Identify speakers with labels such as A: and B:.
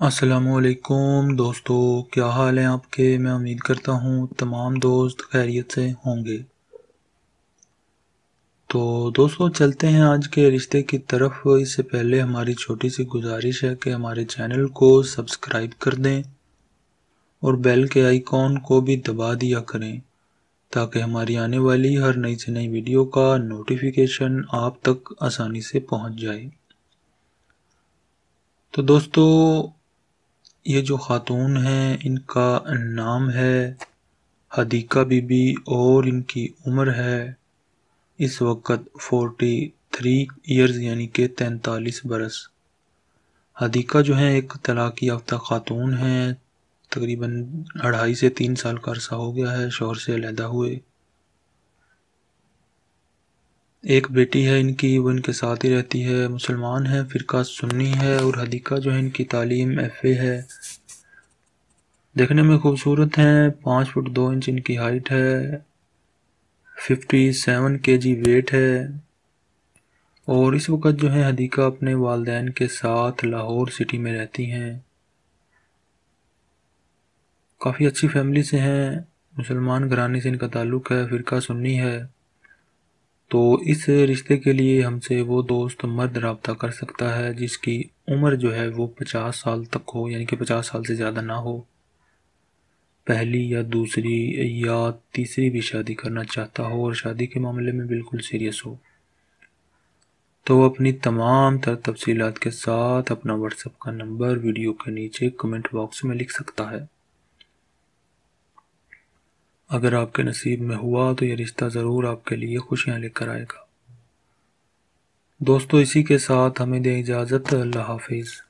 A: असलकुम दोस्तों, क्या हाल है आपके? मैं उम्मीद करता हूँ तमाम दोस्त खैरियत से होंगे। तो दोस्तों, चलते हैं आज के रिश्ते की तरफ़। इससे पहले हमारी छोटी सी गुजारिश है कि हमारे चैनल को सब्सक्राइब कर दें और बेल के आइकॉन को भी दबा दिया करें, ताकि हमारी आने वाली हर नई से नई वीडियो का नोटिफिकेशन आप तक आसानी से पहुँच जाए। तो दोस्तों ये जो ख़ातून हैं, इनका नाम है हदीका बीबी और इनकी उम्र है इस वक्त फोर्टी थ्री ईयर्स यानी कि तैंतालीस बरस। हदीका जो है, एक तलाक़ याफ्ता ख़ातून हैं, तकरीबन अढ़ाई से तीन साल का अरसा हो गया है, शोहर से अलहदा हुए। एक बेटी है, इनकी वो इनके साथ ही रहती है, मुसलमान है, फ़िरका सुन्नी है और हदीका जो है इनकी तालीम एफ़ ए है। देखने में खूबसूरत हैं, पाँच फुट दो इंच इनकी हाइट है फिफ्टी सेवन के जी वेट है। और इस वक्त जो है हदीका अपने वालदेन के साथ लाहौर सिटी में रहती हैं। काफ़ी अच्छी फैमिली से हैं, मुसलमान घराने से इनका ताल्लुक़ है, फ़िरका सुन्नी है। तो इस रिश्ते के लिए हमसे वो दोस्त मर्द रबता कर सकता है, जिसकी उम्र जो है वो पचास साल तक हो, यानी कि पचास साल से ज़्यादा ना हो। पहली या दूसरी या तीसरी भी शादी करना चाहता हो और शादी के मामले में बिल्कुल सीरियस हो। तो अपनी तमाम तर तफसीत के साथ अपना व्हाट्सएप का नंबर वीडियो के नीचे कमेंट बॉक्स में लिख सकता है। अगर आपके नसीब में हुआ तो यह रिश्ता ज़रूर आपके लिए खुशियाँ लेकर आएगा। दोस्तों, इसी के साथ हमें दें इजाज़त, अल्लाह हाफिज़।